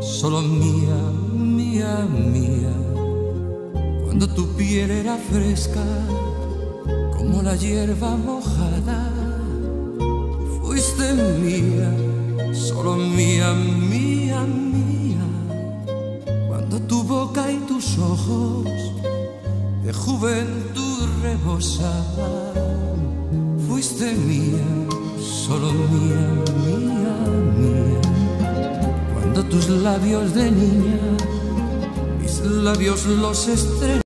solo mía, mía, mía. Cuando tu piel era fresca, como la hierba mojada, fuiste mía, solo mía, mía, mía. Cuando tu boca y tus ojos de juventud rebosaban, fuiste mía, solo mía, mía, mía. Cuando tus labios de niña, mis labios los estrenaban,